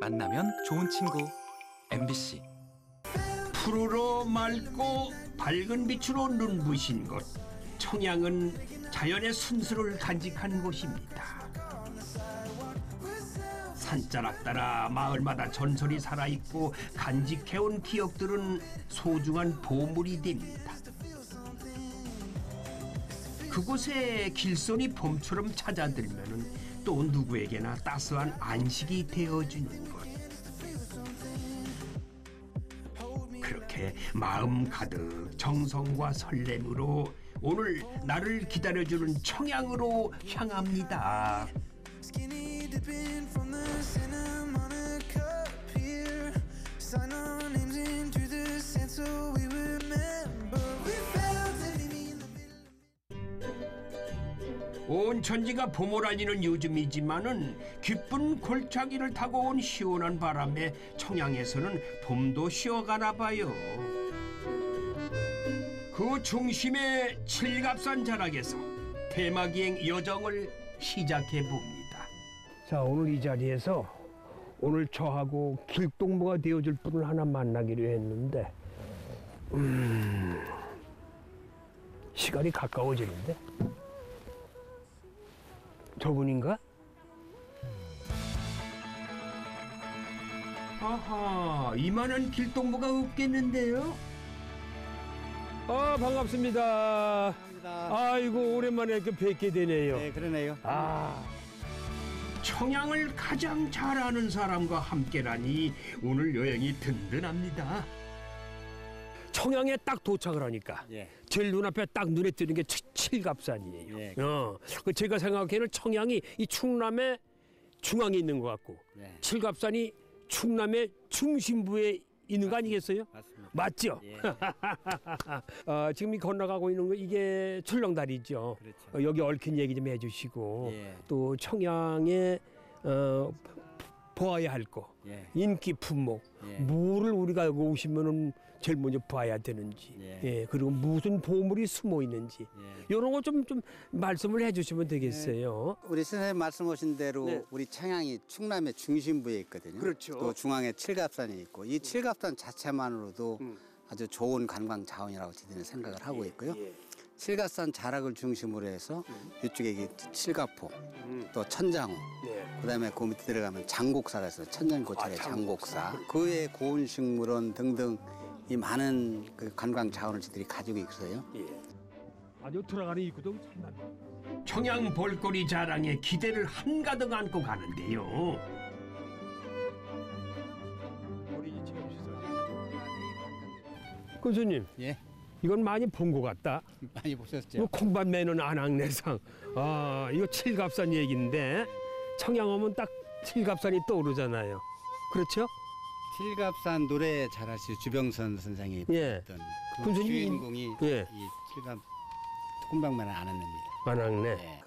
만나면 좋은 친구 MBC 푸르러 맑고 밝은 빛으로 눈부신 곳 청양은 자연의 순수를 간직한 곳입니다. 산자락 따라 마을마다 전설이 살아있고 간직해온 기억들은 소중한 보물이 됩니다. 그곳에 길손이 봄처럼 찾아들면 또 누구에게나 따스한 안식이 되어주는 것. 그렇게 마음 가득 정성과 설렘으로 오늘 나를 기다려주는 청양으로 향합니다. 온 천지가 봄을 알리는 요즘이지만은 기쁜 골짜기를 타고 온 시원한 바람에 청양에서는 봄도 쉬어가나 봐요. 그 중심의 칠갑산 자락에서 대마기행 여정을 시작해 봅니다. 자 오늘 이 자리에서 오늘 저하고 길동무가 되어줄 분을 하나 만나기로 했는데 음, 시간이 가까워지는데 저분인가? 아하, 이만한 길동무가 없겠는데요? 아 반갑습니다. 아이고 오랜만에 이렇게 뵙게 되네요. 네, 그러네요. 아 청양을 가장 잘 아는 사람과 함께라니 오늘 여행이 든든합니다. 청양에 딱 도착을 하니까 예. 제일 눈앞에 딱 눈에 띄는 게 치- 칠갑산이에요. 예. 어, 그 제가 생각하기에는 청양이 이 충남의 중앙에 있는 것 같고 네. 칠갑산이 충남의 중심부에 있는 거 아니겠어요? 맞습니다. 맞죠? 예. 어, 지금 이 건너가고 있는 거 이게 출렁다리죠. 그렇죠. 어, 여기 얽힌 얘기 좀 해주시고 예. 또 청양에 어, 보아야 할 거. 예. 인기 품목 예. 뭐를 우리가 여기 오시면은 제일 먼저 봐야 되는지 예. 예. 그리고 무슨 보물이 숨어 있는지 예. 이런 거 좀 좀 말씀을 해주시면 되겠어요. 우리 선생님 말씀하신 대로 네. 우리 청양이 충남의 중심부에 있거든요. 그렇죠. 또 중앙에 칠갑산이 있고 이 칠갑산 자체만으로도 아주 좋은 관광 자원이라고 저희는 생각을 하고 있고요. 예. 칠갑산 자락을 중심으로 해서 이쪽에 이게 칠갑포, 음. 또 천장호, 네. 그다음에 그 밑에 들어가면 장곡사가 있어요. 천년고찰의 아, 장곡사. 그 외에 고운식물원 등등 이 많은 그 관광 자원을 저희들이 가지고 있어요. 예. 아주 들어가는 입구도 참 청양 볼거리 자랑에 기대를 한가득 안고 가는데요. 교수님 예, 이건 많이 본 것 같다. 많이 보셨죠? 이거 콩밭 매는 안악내상. 아 이거 칠갑산 얘기인데 청양하면 딱 칠갑산이 떠오르잖아요. 그렇죠? 칠갑산 노래 잘하실 주병선 선생이 예. 했던 그 주인공이 예. 이 칠갑 콩방만을 안았습니다. 안악내. 예.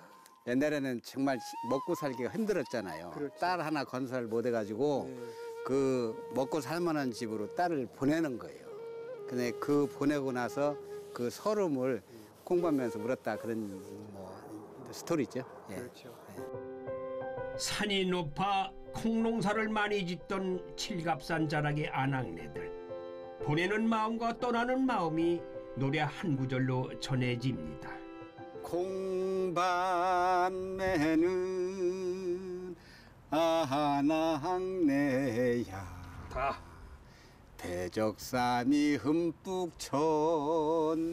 옛날에는 정말 시- 먹고 살기가 힘들었잖아요. 그렇죠. 딸 하나 건설 못 해가지고 네. 그 먹고 살만한 집으로 딸을 보내는 거예요. 근데 그 보내고 나서 그 서름을 콩밥면서 물었다 그런 뭐 스토리죠. 예. 그렇죠. 산이 높아 콩농사를 많이 짓던 칠갑산 자락의 안악내들 보내는 마음과 떠나는 마음이 노래 한 구절로 전해집니다. 콩밭매는 아낙내야 다. 대적산이 흠뻑 쳤는다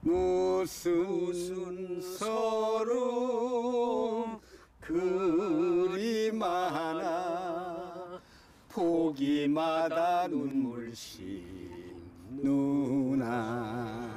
무슨 서름 그리 많아 포기마다 눈물씩 누나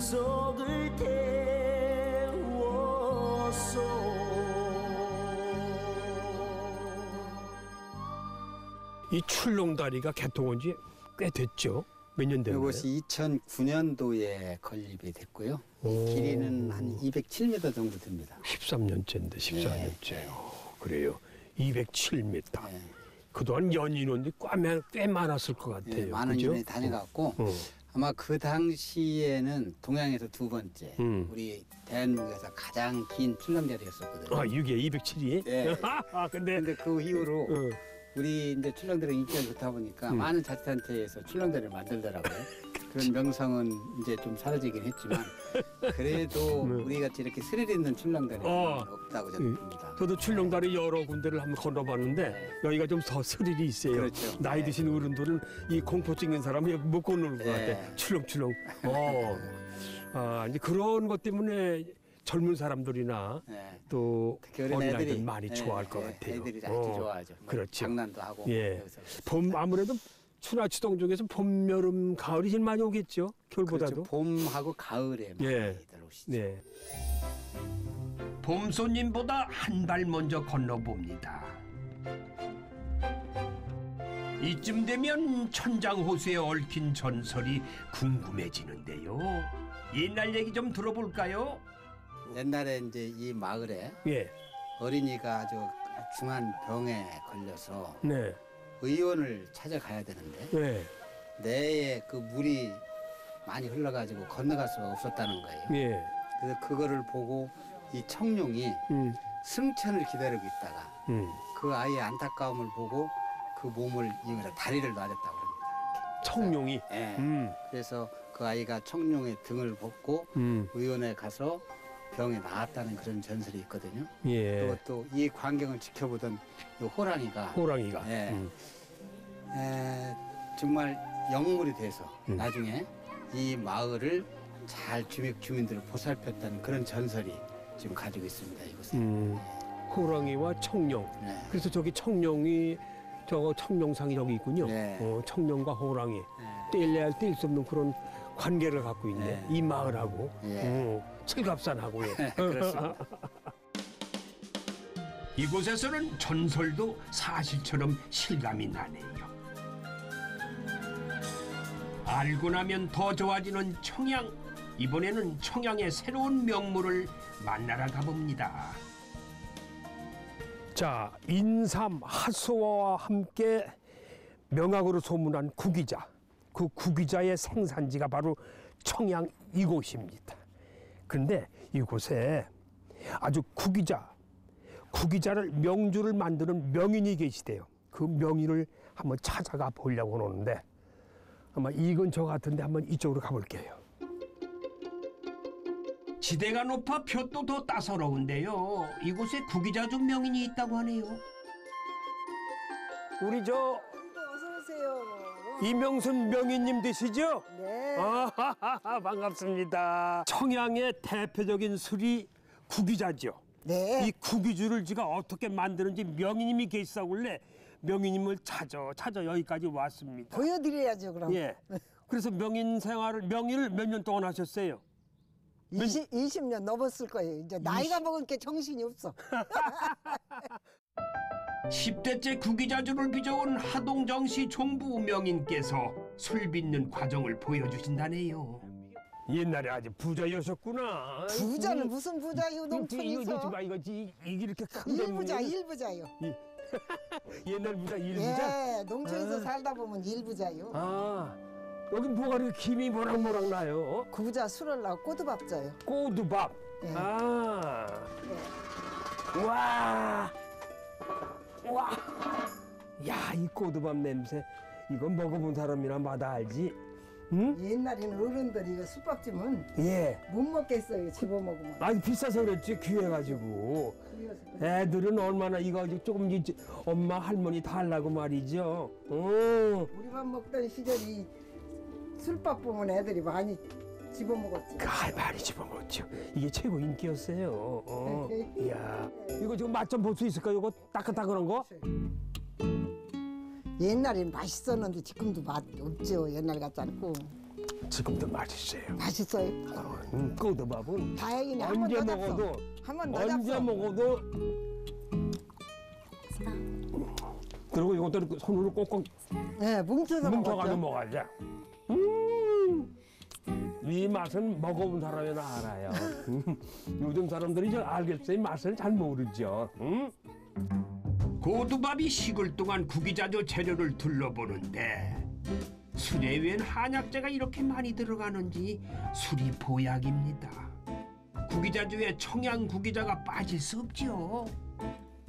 속을 태웠소 이 출렁다리가 개통한 지 꽤 됐죠? 몇 년 됐나요? 이것이 2009년도에 건립이 됐고요. 오. 길이는 한 207m 정도 됩니다. 13년째인데 14년째. 예. 네. 어, 오, 그래요. 207m. 네. 예. 그동안 연인원이 꽤, 많, 았을것 같아요. 네, 많은 그죠? 연이 다녀갔고 어. 아마 그 당시에는 동양에서 두 번째 음. 우리 대한민국에서 가장 긴 출렁다리였었거든요. 아, 6에 207이? 예. 아, 근데 근데 그 이후로 어, 우리 이제 출렁다리 인기가 좋다 보니까 음. 많은 자치단체에서 출렁다리를 만들더라고요. 그런 명성은 이제 좀 사라지긴 했지만 그래도 네. 우리 같이 이렇게 스릴 있는 출렁다리는 어. 없다고 저는 음. 봅니다. 저도 출렁다리 여러 군데를 한번 건너봤는데 네. 여기가 좀 더 스릴이 있어요. 그렇죠. 나이 네. 드신 어른들은 이 공포증 있는 사람은 못 건너는 것 네. 같아. 출렁출렁. 어. 아, 이제 그런 것 때문에 젊은 사람들이나 네. 또 특히 어린 어린아이들 애들이 많이 네, 좋아할 것 네, 같아요. 애들이 아주 어. 좋아하죠. 뭐 그렇죠. 장난도 하고. 예. 봄 아무래도 추나추동 쪽에서 봄, 여름, 가을이 제일 많이 오겠죠. 겨울보다도. 그렇죠. 봄하고 가을에 많이 예. 들어오시죠. 네. 봄 손님보다 한 발 먼저 건너봅니다. 이쯤 되면 천장 호수에 얽힌 전설이 궁금해지는데요. 옛날 얘기 좀 들어볼까요? 옛날에 이제 이 마을에 예. 어린이가 아주 중한 병에 걸려서 네. 의원을 찾아가야 되는데 네. 내에 그 물이 많이 흘러가지고 건너갈 수가 없었다는 거예요. 예. 그래서 그거를 보고 이 청룡이 음. 승천을 기다리고 있다가 음. 그 아이의 안타까움을 보고 그 몸을 이거를 다리를 놔줬다고 합니다. 청룡이. 예. 음. 그래서 그 아이가 청룡의 등을 벗고 음. 의원에 가서 병에 나았다는 그런 전설이 있거든요. 예. 또 이 광경을 지켜보던 이 호랑이가 호랑이가. 예. 음. 에, 정말 영물이 돼서 음. 나중에 이 마을을 잘 주민, 주민들을 보살폈다는 그런 전설이 지금 가지고 있습니다 이곳에. 음. 호랑이와 청룡. 네. 그래서 저기 청룡이 저거 청룡상이 저기 있군요. 네. 어, 청룡과 호랑이 네. 뗄래야 할뗄수 없는 그런 관계를 갖고 있네. 네. 이 마을하고 예. 음, 칠갑산하고요. 그렇습니다. 이곳에서는 전설도 사실처럼 실감이 나네요. 알고 나면 더 좋아지는 청양. 이번에는 청양의 새로운 명물을 만나러 가봅니다. 자, 인삼 하수와 함께 명악으로 소문난 구기자. 그 구기자의 생산지가 바로 청양 이곳입니다. 그런데 이곳에 아주 구기자, 구기자를 명주를 만드는 명인이 계시대요. 그 명인을 한번 찾아가 보려고 하는데 아마 이 근처 같은데 한번 이쪽으로 가볼게요. 지대가 높아 볕도 더 따사로운데요. 이곳에 구기자주 명인이 있다고 하네요. 우리 저. 이명순 명인님 되시죠? 네. 아, 반갑습니다. 청양의 대표적인 술이 구기자죠. 네. 이 구기주를 제가 어떻게 만드는지 명인님이 계시다길래 명인님을 찾아 찾아 여기까지 왔습니다. 보여드려야죠 그럼. 예. 그래서 명인 생활을 명인을 몇 년 동안 하셨어요? 20, 20년 넘었을 거예요. 이제 나이가 먹은 게 정신이 없어. 10대째 구기자주를 빚어온 하동정시 종부 명인께서 술 빚는 과정을 보여주신다네요. 옛날에 아주 부자였었구나. 부자는 무슨 부자요 이거 농촌에서. 봐 이거 이- 이게 이렇게 큰 일부자 일부자요. 옛날 부자 일부자. 예, 농촌에서 아. 살다 보면 일부자요. 아 여기 뭐가 이렇게 김이 모락모락 나요? 그 부자 술을 나고 꼬두밥 져요. 꼬두밥. 예. 아. 와. 와. 야, 이 꼬두밥 냄새. 이거 먹어본 사람이나 마다 알지? 응? 옛날에는 어른들이 이거 주면 예. 못 먹겠어요. 집어 먹으면. 아니 비싸서 그랬지 귀해가지고. 애들은 얼마나 이거 조금 이제 엄마 할머니 달라고 말이죠. 어. 우리만 먹던 시절이 술밥 보면 애들이 많이 집어 먹었지. 아, 많이 집어먹었죠. 이게 최고 인기였어요. 어. 이야. 이거 지금 맛 좀 볼 수 있을까요? 이거 따끈따끈한 거? 옛날엔 맛있었는데 지금도 맛 없죠. 옛날 같지 않고. 지금도 맛있어요. 맛있어요. 음, 꼬두밥은 다행이네. 언제 한번더 먹어도 잡숴. 한번 더 언제 잡숴. 먹어도 그리고 이것도 이렇게 손으로 꼭꼭 네, 뭉쳐서 뭉쳐가지고 먹었죠. 먹어야지. 음, 이 맛은 먹어본 사람이나 알아요. 음, 요즘 사람들이 저 알겠어요. 이 맛을 잘 모르죠. 음? 고두밥이 식을 동안 구기자조 재료를 둘러보는데 술에 웬 한약재가 이렇게 많이 들어가는지 술이 보약입니다. 구기자조에 청양 구기자가 빠질 수 없지요.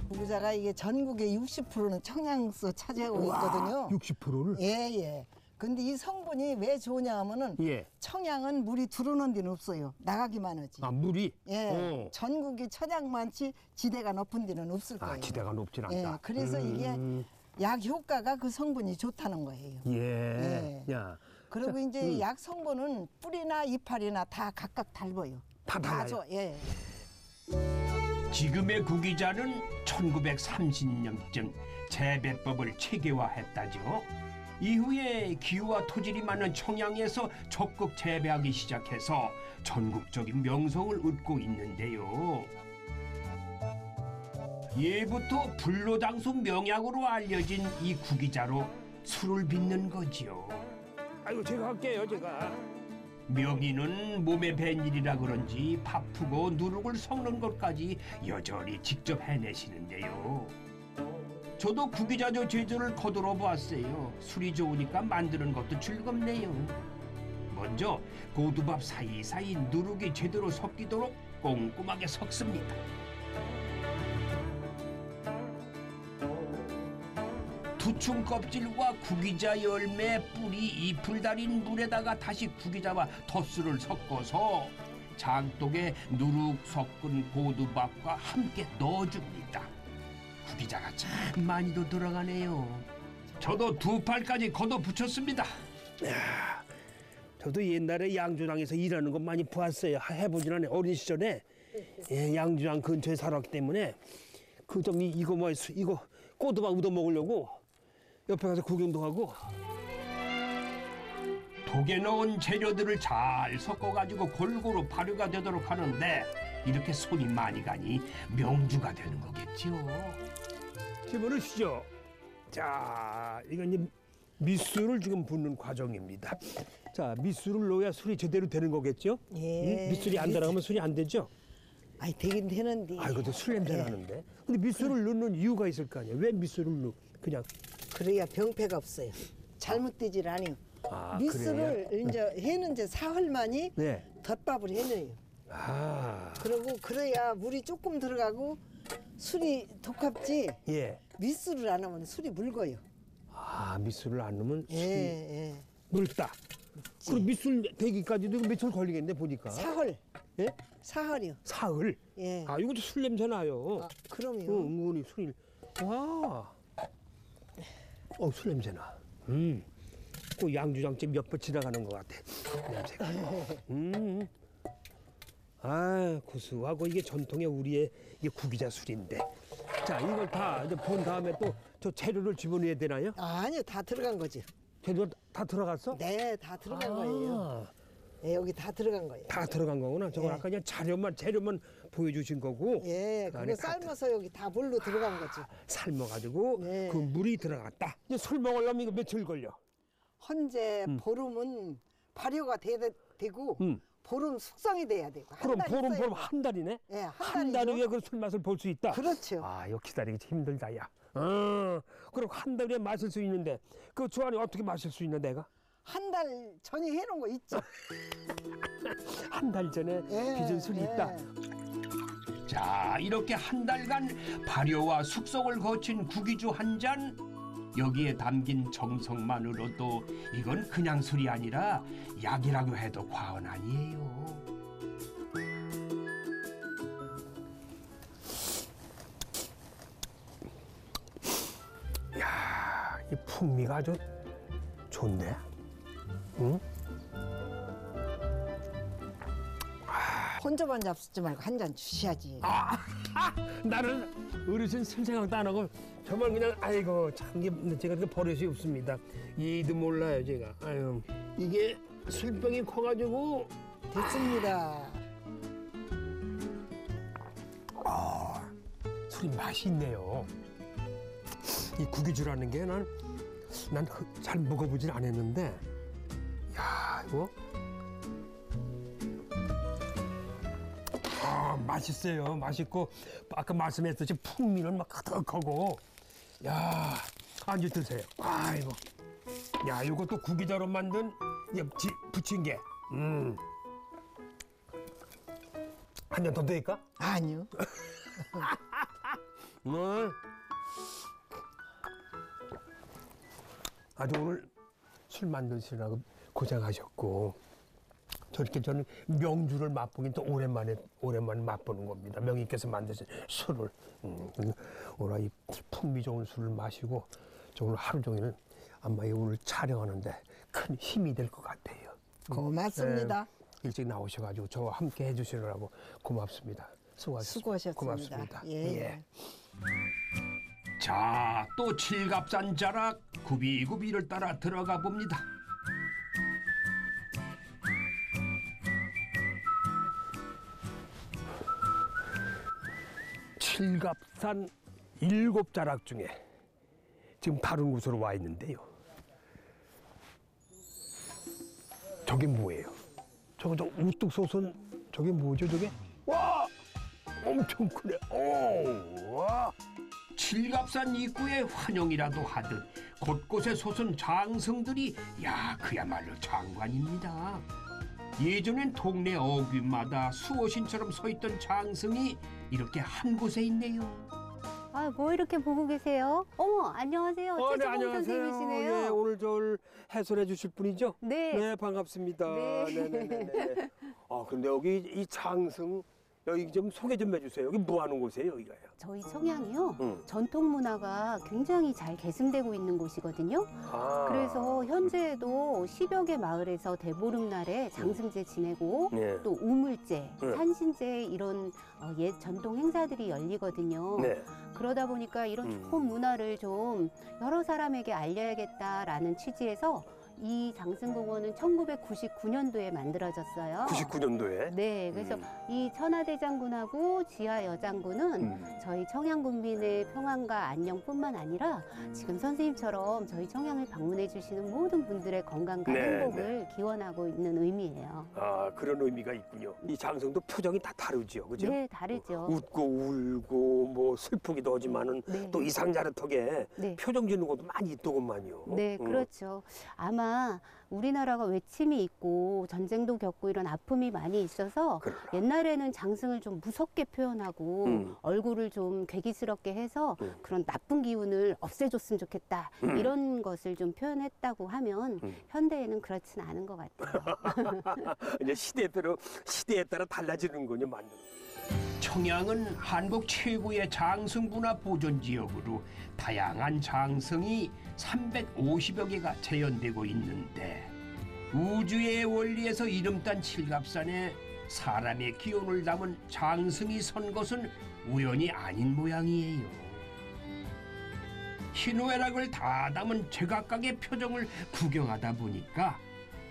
구기자가 이게 전국의 60%는 청양서 차지하고 있거든요. 60%를? 예, 예. 근데 이 성분이 왜 좋냐 하면은 예. 청양은 물이 들어오는 데는 없어요. 나가기만 하지. 아, 물이? 예. 어. 전국이 천양만치 지대가 높은 데는 없을 거예요. 아, 지대가 높진 않다. 예. 그래서 이게 음, 약 효과가 그 성분이 좋다는 거예요. 예. 예. 야, 그리고 이제 약 성분은 뿌리나 이파리나 다 각각 달라요. 다 달라요? 예. 지금의 구기자는 1930년쯤 재배법을 체계화했다죠. 이후에 기후와 토질이 맞는 청양에서 적극 재배하기 시작해서 전국적인 명성을 얻고 있는데요. 예부터 불로장수 명약으로 알려진 이 구기자로 술을 빚는 거지요. 아이고, 제가 할게요, 제가. 명의는 몸에 밴 일이라 그런지 바쁘고 누룩을 섞는 것까지 여전히 직접 해내시는데요. 저도 구기자조 제조를 거들어 보았어요. 술이 좋으니까 만드는 것도 즐겁네요. 먼저 고두밥 사이사이 누룩이 제대로 섞이도록 꼼꼼하게 섞습니다. 두충 껍질과 구기자 열매, 뿌리, 잎을 달인 물에다가 다시 구기자와 덧수를 섞어서 장독에 누룩 섞은 고두밥과 함께 넣어줍니다. 구기자가 참 많이도 들어가네요. 저도 두 팔까지 걷어 붙였습니다. 저도 옛날에 양조장에서 일하는 거 많이 보았어요. 해보진 않아요. 어린 시절에 예, 양조장 근처에 살았기 때문에 그 좀 이거 뭐 수- 이거 꼬두밥 얻어 먹으려고 옆에 가서 구경도 하고 독에 넣은 재료들을 잘 섞어가지고 골고루 발효가 되도록 하는데 이렇게 손이 많이 가니 명주가 되는 거겠죠. 집어넣으시죠. 자, 이건 이제 밑술을 지금 붓는 과정입니다. 자, 밑술을 넣어야 술이 제대로 되는 거겠죠? 예. 응? 밑술이 안 들어가면 술이 안 되죠? 아니 되긴 되는데. 아, 이것도 술 냄새 예. 나는데. 근데 밑술을 넣는 이유가 있을 거 아니에요? 왜 밑술을 넣? 그냥 그래야 병폐가 없어요. 잘못되질 않아요. 아, 미스를 이제 해는 이제 사흘만이 네. 덧밥을 해내요. 아, 그리고 그래야 물이 조금 들어가고 술이 독합지 예. 미스를 안 하면 술이 묽어요. 아, 밑술을 안 넣으면 예, 술이 예. 묽다. 그럼 밑술 되기까지도 이거 며칠 걸리겠네 보니까. 사흘. 예? 사흘이요. 사흘. 예. 아, 이것도 술 냄새 나요. 아, 그럼요. 어, 은근히 술이. 와. 어, 술 냄새 나. 음. 그 양주장집 옆에 지나가는 것 같아. 냄새가. 음. 아, 고소하고 이게 전통의 우리의 이게 구기자 술인데. 자, 이걸 다 이제 본 다음에 또 저 재료를 집어넣어야 되나요? 아, 아니요. 다 들어간 거죠. 재료 다 들어갔어? 네, 다 들어간 거예요. 아, 예, 여기 다 들어간 거예요. 다 들어간 거구나. 저건 예. 아까 그냥 자료만 재료만 보여주신 거고. 예, 그 안에 그거 다 삶아서 여기 다 물로 들어간 거죠. 삶아가지고 네. 그 물이 들어갔다. 이제 술 먹으려면 이거 며칠 걸려? 헌재 보름은 발효가 돼, 되고 음. 보름 숙성이 돼야 되고 한 그럼 달 보름 있어야 보름 한 달이네. 예, 한 한 달이죠. 달 후에 그 술 맛을 볼 수 있다. 그렇죠. 아, 이거 기다리기 힘들다, 야. 어, 그럼 한 달에 마실 수 있는데 그 주안에 어떻게 마실 수 있는 내가? 한 달 전에 해놓은 거 있죠. 한 달 전에 예, 빚은 술이 예. 있다. 자, 이렇게 한 달간 발효와 숙성을 거친 구기주 한 잔. 여기에 담긴 정성만으로도 이건 그냥 술이 아니라 약이라고 해도 과언 아니에요. 아, 이 풍미가 아주 좋네. 응? 혼자만 잡수지 말고 한 잔 주셔야지. 아, 나는 어르신 술 생각도 안 하고 정말 그냥 아이고 참 이게 제가 그 버릇이 없습니다. 이도 몰라요 제가. 아유 이게 술병이 커가지고 됐습니다. 술이 맛이 있네요. 이 구기주라는 게 난 난 잘 먹어보진 않았는데 야 이거 맛있어요. 맛있고 아까 말씀했듯이 풍미는 막 가득하고. 야 안주 드세요. 아이고. 야 이것도 구기자로 만든 이 지- 부침개. 음 한 잔 더 드릴까? 아니요. 오늘 아주 오늘 술 만드시라고 고생하셨고 저렇게 저는 명주를 맛보긴 또 오랜만에 오랜만에 맛보는 겁니다. 명인께서 만드신 술을 음, 오늘 이 풍미 좋은 술을 마시고 저 오늘 하루 종일 아마 이 오늘 촬영하는데 큰 힘이 될 것 같아요. 고맙습니다. 일찍 나오셔가지고 저와 함께 해주시느라고 고맙습니다. 수고하셨습니다. 고맙습니다. 예. 자, 또 칠갑산 자락 구비구비를 따라 들어가 봅니다. 칠갑산 일곱 자락 중에 지금 다른 곳으로 와 있는데요. 저게 뭐예요? 저거 저 우뚝 솟은 저게 뭐죠? 저게 와 엄청 크네. 오 와. 칠갑산 입구에 환영이라도 하듯 곳곳에 솟은 장성들이 야 그야말로 장관입니다. 예전엔 동네 어귀마다 수호신처럼 서 있던 장성이 이렇게 한 곳에 있네요. 아, 뭐 이렇게 보고 계세요? 어머, 안녕하세요. 어, 네, 안녕하세요. 선생님이시네요. 예, 오늘 저를 해설해 주실 분이죠? 네. 네, 반갑습니다. 네. 네, 네, 네, 네. 아, 근데 여기 이 장승 여기 좀 소개 좀 해주세요. 여기 뭐 하는 곳이에요, 여기가요? 저희 청양이요. 응. 전통 문화가 굉장히 잘 계승되고 있는 곳이거든요. 아. 그래서 현재에도 10여 개 마을에서 대보름날에 장승제 지내고 네. 또 우물제, 네. 산신제 이런 어, 옛 전통 행사들이 열리거든요. 네. 그러다 보니까 이런 음. 좋은 문화를 좀 여러 사람에게 알려야겠다라는 취지에서 이 장승공원은 1999년도에 만들어졌어요. 99년도에. 네, 그래서 음. 이 천하대장군하고 지하여장군은 음. 저희 청양군민의 평안과 안녕뿐만 아니라 지금 선생님처럼 저희 청양을 방문해 주시는 모든 분들의 건강과 네, 행복을 기원하고 있는 의미예요. 아, 그런 의미가 있군요. 이 장승도 표정이 다 다르죠, 그죠? 네, 다르죠. 웃고 울고 뭐 슬프기도 하지만은 네. 또 이상자르턱에 네. 표정 짓는 것도 많이 있더구만요. 네, 음. 그렇죠. 아마 우리나라가 외침이 있고 전쟁도 겪고 이런 아픔이 많이 있어서 그러나. 옛날에는 장승을 좀 무섭게 표현하고 음. 얼굴을 좀 괴기스럽게 해서 음. 그런 나쁜 기운을 없애줬으면 좋겠다 음. 이런 것을 좀 표현했다고 하면 음. 현대에는 그렇진 않은 것 같아요. 이제 시대에 따라 시대에 따라 달라지는군요, 맞는. 청양은 한국 최고의 장성문화 보존 지역으로 다양한 장성이 350여 개가 재현되고 있는데 우주의 원리에서 이름 딴 칠갑산에 사람의 기운을 담은 장성이 선 것은 우연이 아닌 모양이에요. 희노애락을 다 담은 제각각의 표정을 구경하다 보니까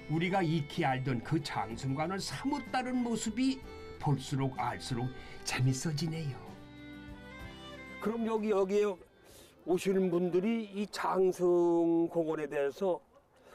우리가 익히 알던 그 장승과는 사뭇 다른 모습이 볼수록 알수록 재밌어지네요. 그럼 여기 여기에 오시는 분들이 이 장승 공원에 대해서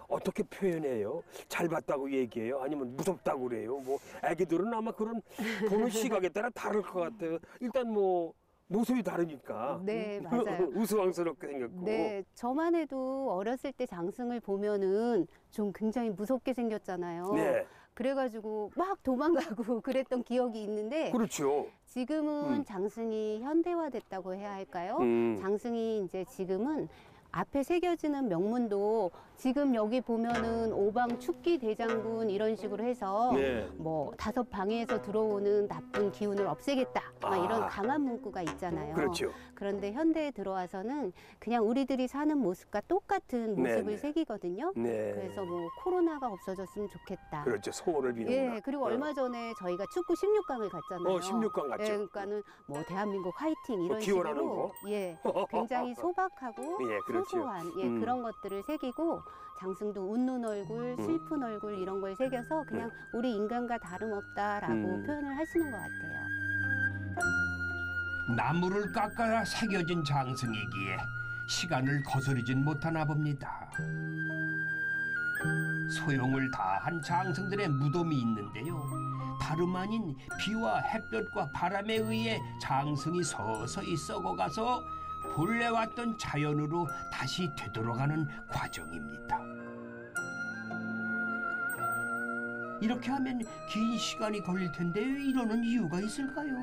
어떻게 표현해요? 잘 봤다고 얘기해요? 아니면 무섭다고 그래요? 뭐 애기들은 아마 그런 보는 시각에 따라 다를 것 같아요. 일단 뭐 모습이 다르니까. 네, 맞아요. 우스꽝스럽게 생겼고. 네, 저만 해도 어렸을 때 장승을 보면은 좀 굉장히 무섭게 생겼잖아요. 네, 그래가지고 막 도망가고 그랬던 기억이 있는데 그렇죠. 지금은 음. 장승이 현대화됐다고 해야 할까요? 음. 장승이 이제 지금은 앞에 새겨지는 명문도 지금 여기 보면은 오방 축기 대장군 이런 식으로 해서 네. 뭐 다섯 방에서 들어오는 나쁜 기운을 없애겠다 막 아. 이런 강한 문구가 있잖아요. 그렇죠. 그런데 현대에 들어와서는 그냥 우리들이 사는 모습과 똑같은 네, 모습을 네. 새기거든요. 네. 그래서 뭐 코로나가 없어졌으면 좋겠다. 그렇죠. 소원을 비는 예, 그리고 얼마 전에 저희가 축구 16강을 갔잖아요. 어, 16강 갔죠. 예, 그러니까는 뭐 대한민국 화이팅 이런 어, 기원하는 식으로 거? 예, 굉장히 소박하고 예, 그렇죠. 소소한 예, 음. 그런 것들을 새기고 장승도 웃는 얼굴, 슬픈 얼굴 이런 걸 새겨서 그냥 우리 인간과 다름없다라고 음. 표현을 하시는 것 같아요. 나무를 깎아 새겨진 장승이기에 시간을 거스르진 못하나 봅니다. 소용을 다한 장승들의 무덤이 있는데요. 다름 아닌 비와 햇볕과 바람에 의해 장승이 서서히 썩어가서 본래 왔던 자연으로 다시 되돌아가는 과정입니다. 이렇게 하면 긴 시간이 걸릴 텐데 왜 이러는 이유가 있을까요?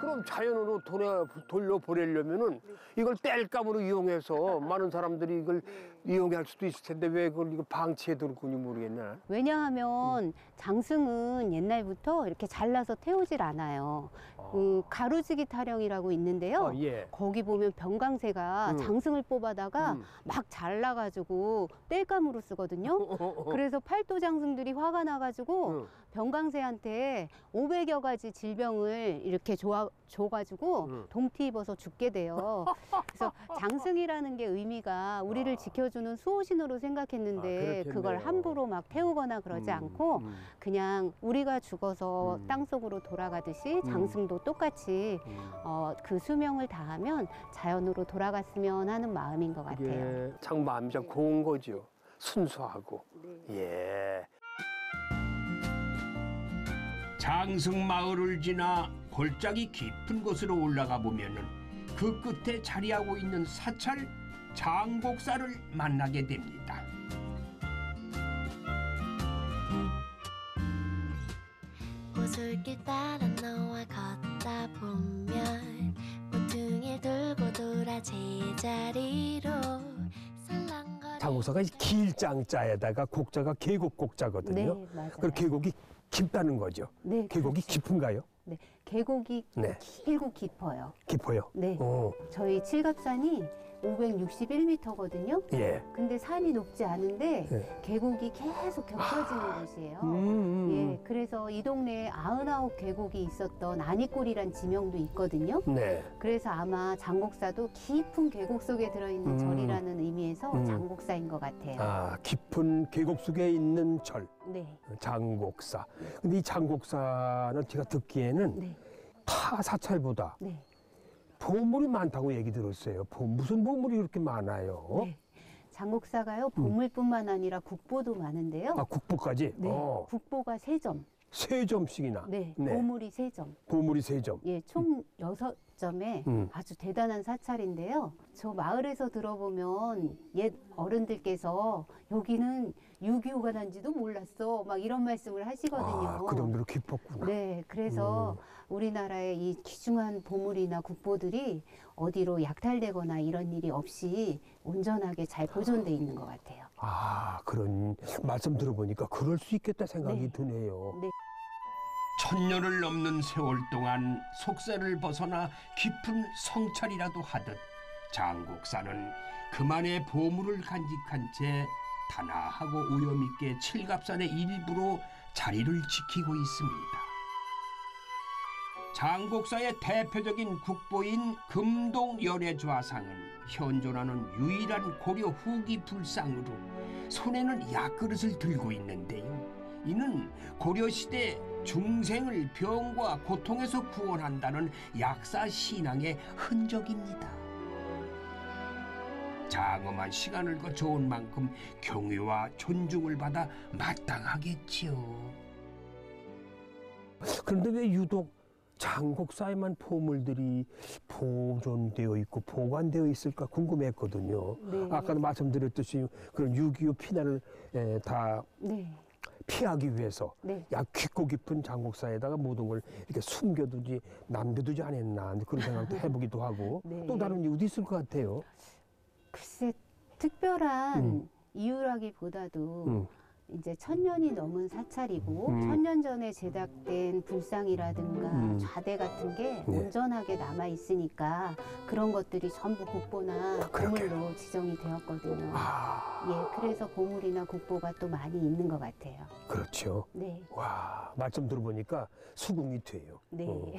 그럼 자연으로 돌아, 돌려보내려면은 이걸 땔감으로 이용해서 많은 사람들이 이걸 이용할 수도 있을 텐데 왜 그걸 이거 방치해 두는지 모르겠네. 왜냐하면 장승은 옛날부터 이렇게 잘라서 태우질 않아요. 그 가루지기 타령이라고 있는데요. 아, 예. 거기 보면 병강세가 음. 장승을 뽑아다가 음. 막 잘라가지고 땔감으로 쓰거든요. 그래서 팔도 장승들이 화가 나가지고 응. 병강세한테 500여 가지 질병을 이렇게 줘, 줘가지고 응. 동티 입어서 죽게 돼요. 그래서 장승이라는 게 의미가 우리를 지켜주 는 수호신으로 아, 생각했는데 그렇겠네요. 그걸 함부로 막 태우거나 그러지 음, 않고 음, 그냥 우리가 죽어서 음. 땅속으로 돌아가듯이 장승도 똑같이 음. 어, 그 수명을 다하면 자연으로 돌아갔으면 하는 마음인 것 같아요. 참 마음이 참 고운 거죠. 순수하고. 예. 장승 마을을 지나 골짜기 깊은 곳으로 올라가 보면은 그 끝에 자리하고 있는 사찰 장곡사를 만나게 됩니다. 오솔길 따라 너와 걷다 보면 모퉁이 돌고 돌아 제자리로 장호사가 길장자에다가 곡자가 계곡 곡자거든요. 네, 맞아요. 그 계곡이 깊다는 거죠. 네, 계곡이 그렇죠. 깊은가요? 네, 계곡이 네. 길고 깊어요. 깊어요. 네, 어, 저희 칠갑산이 561m거든요. 예. 근데 산이 높지 않은데 네. 계곡이 계속 겹쳐지는 곳이에요. 음, 음, 예, 그래서 이 동네에 99 계곡이 있었던 아니골이란 지명도 있거든요. 음. 네. 그래서 아마 장곡사도 깊은 계곡 속에 들어있는 음. 절이라는 의미에서 음. 장곡사인 것 같아요. 아, 깊은 계곡 속에 있는 절, 네, 장곡사. 근데 이 장곡사는 제가 듣기에는 네, 타 사찰보다 네. 보물이 많다고 얘기 들었어요. 보- 무슨 보물이 그렇게 많아요? 네. 장곡사가요 보물뿐만 아니라 국보도 많은데요. 아, 국보까지? 네, 어, 국보가 세 점, 세 점씩이나. 네, 네. 보물이 세 점, 보물이 세 점. 예, 총 여섯 점에 음. 아주 대단한 사찰인데요. 저 마을에서 들어보면 옛 어른들께서 여기는 6.25가 난지도 몰랐어, 막 이런 말씀을 하시거든요. 아, 그 정도로 깊었구나. 네, 그래서 우리나라의 이 귀중한 보물이나 국보들이 어디로 약탈되거나 이런 일이 없이 온전하게 잘 보존돼 있는 것 같아요. 아, 그런 말씀 들어보니까 그럴 수 있겠다 생각이 네. 드네요. 네. 천년을 넘는 세월 동안 속세를 벗어나 깊은 성찰이라도 하듯 장곡사는 그만의 보물을 간직한 채 단아하고 오염 있게 칠갑산의 일부로 자리를 지키고 있습니다. 장곡사의 대표적인 국보인 금동 열애좌상은 현존하는 유일한 고려 후기 불상으로 손에는 약그릇을 들고 있는데요. 이는 고려시대 중생을 병과 고통에서 구원한다는 약사 신앙의 흔적입니다. 장엄한 시간을 거쳐온 만큼 경외와 존중을 받아 마땅하겠지요. 그런데 왜 유독 장곡사에만 보물들이 보존되어 있고 보관되어 있을까 궁금했거든요. 네. 아까도 말씀드렸듯이 그런 6.25 피난을 에, 다 네, 피하기 위해서 네. 약 깊고 깊은 장곡사에다가 모든 걸 이렇게 숨겨두지 남겨두지 않았나 그런 생각도 해보기도 하고 네. 또 다른 이유도 있을 것 같아요. 글쎄 특별한 음. 이유라기보다도 음. 이제 천년이 넘은 사찰이고 음. 천년 전에 제작된 불상이라든가 음. 좌대 같은 게 네. 온전하게 남아 있으니까 그런 것들이 전부 국보나 그렇게. 보물로 지정이 되었거든요. 아, 예, 그래서 보물이나 국보가 또 많이 있는 것 같아요. 그렇죠. 네, 와 말씀 들어보니까 수긍이 돼요. 네. 어.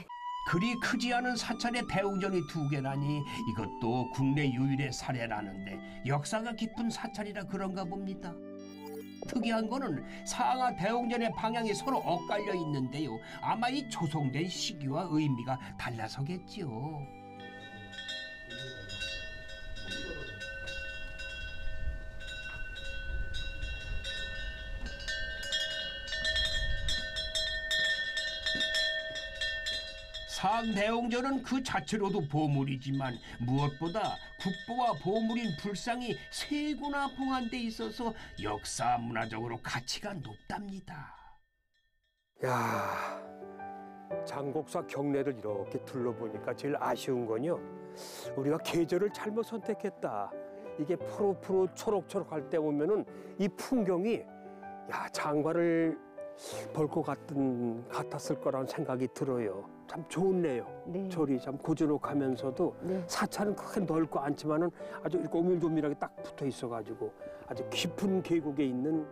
그리 크지 않은 사찰의 대웅전이 두 개라니 이것도 국내 유일의 사례라는데 역사가 깊은 사찰이라 그런가 봅니다. 특이한 거는 상하 대웅전의 방향이 서로 엇갈려 있는데요. 아마 이 조성된 시기와 의미가 달라서겠지요. 상대웅전은 그 자체로도 보물이지만 무엇보다 국보와 보물인 불상이 세구나 봉한돼 있어서 역사 문화적으로 가치가 높답니다. 야 장곡사 경내를 이렇게 둘러보니까 제일 아쉬운 건요 우리가 계절을 잘못 선택했다 이게 푸르푸르 초록초록할 때 보면은 이 풍경이 야 장관을 볼 것 같은 같았을 거라는 생각이 들어요 참 좋네요 네. 절이 참 고즈넉하면서도 네. 사찰은 크게 넓고 않지만은 아주 이렇게 오밀조밀하게 딱 붙어 있어가지고 아주 깊은 계곡에 있는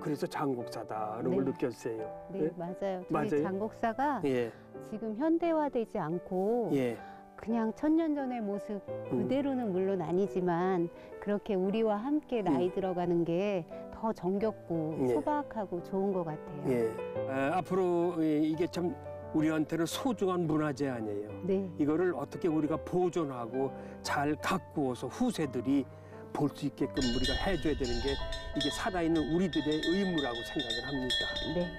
그래서 장곡사다는 걸 네. 느꼈어요. 네, 맞아요. 저희 맞아요. 장곡사가 예, 지금 현대화되지 않고 예. 그냥 천년 전의 모습 음. 그대로는 물론 아니지만 그렇게 우리와 함께 나이 들어가는 게 더 정겹고 예. 소박하고 좋은 것 같아요. 예. 에, 앞으로 이- 이게 참 우리한테는 소중한 문화재 아니에요. 네, 이거를 어떻게 우리가 보존하고 잘 가꾸어서 후세들이 볼 수 있게끔 우리가 해줘야 되는 게 이게 살아있는 우리들의 의무라고 생각을 합니다. 네.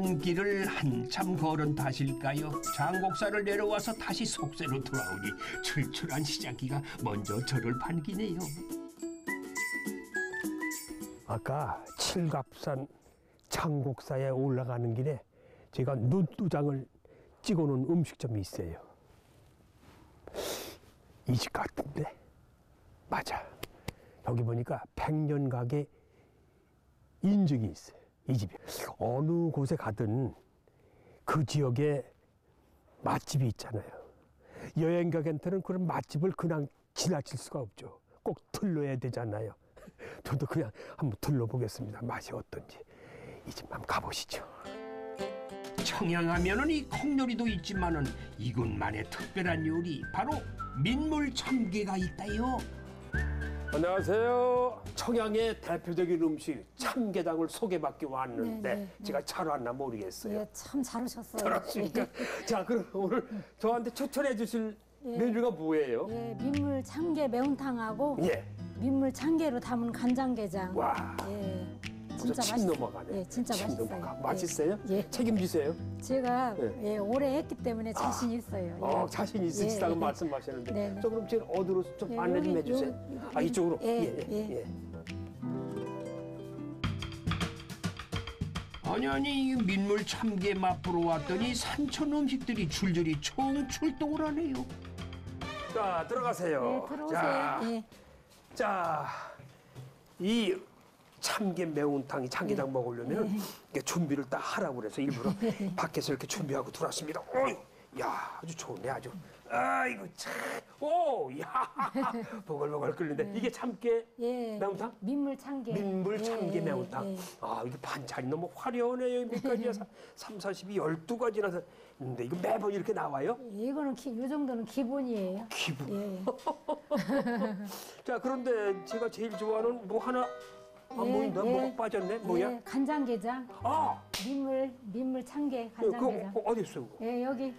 산길을 한참 걸은 탓일까요? 장곡사를 내려와서 다시 속세로 돌아오니 출출한 시장기가 먼저 저를 반기네요. 아까 칠갑산 장곡사에 올라가는 길에 제가 눈도장을 찍어놓은 음식점이 있어요. 이 집 같은데? 맞아. 여기 보니까 백년 가게 인증이 있어요. 이 집이. 어느 곳에 가든 그 지역에 맛집이 있잖아요. 여행객한테는 그런 맛집을 그냥 지나칠 수가 없죠. 꼭 들러야 되잖아요. 저도 그냥 한번 들러보겠습니다. 맛이 어떤지. 이 집 한번 가보시죠. 청양하면은 이 콩요리도 있지만은 이곳만의 특별한 요리 바로 민물 참게가 있다요. 안녕하세요. 청양의 대표적인 음식 참게장을 소개받기 왔는데 네, 네, 제가 잘 왔나 모르겠어요. 예, 참 잘 오셨어요. 그렇습니까? 자, 그럼 오늘 저한테 추천해 주실 예. 메뉴가 뭐예요? 예, 민물 참게 매운탕하고 예. 민물 참게로 담은 간장게장. 와. 예, 진짜 침 맛있어요. 넘어가네. 예, 진짜 침 맛있어요. 넘어가. 예. 맛있어요? 예. 책임지세요. 제가 네. 예, 오래 했기 때문에 자신 있어요. 어, 예. 자신 있으시다고 예, 예. 말씀하셨는데. 네, 네. 저 그럼 제가 어디로 좀 예, 안내 좀 여기, 해주세요. 여기, 아, 이쪽으로? 예, 예. 아니 아니 이 민물 참게 맛보러 왔더니 산천 음식들이 줄줄이 총 출동을 하네요. 자, 들어가세요. 예, 들어오세요. 자, 예. 자, 이 참게 매운탕이 참게장 먹으려면 이게 준비를 딱 하라고 그래서 일부러 밖에서 이렇게 준비하고 들어왔습니다. 어이, 야, 아주 좋네, 아주. 아이고 참, 오, 야, 보글보글 끓는데 이게 참게 예. 매운탕? 민물 참게. 민물 참게 예, 매운탕. 예. 아, 이게 반찬이 너무 화려하네요. 몇 가지야? 삼- 삼, 사십이 열두 가지나 있는데 이거 매번 이렇게 나와요? 예, 이거는 기, 요 정도는 기본이에요. 기분. 예. 자, 그런데 제가 제일 좋아하는 뭐 하나 안 예, 보인다? 예. 뭐가 빠졌네? 뭐야? 예, 간장게장. 아, 민물 민물 참게 그, 간장게장. 그, 어, 어디 있어요? 그거? 예, 여기.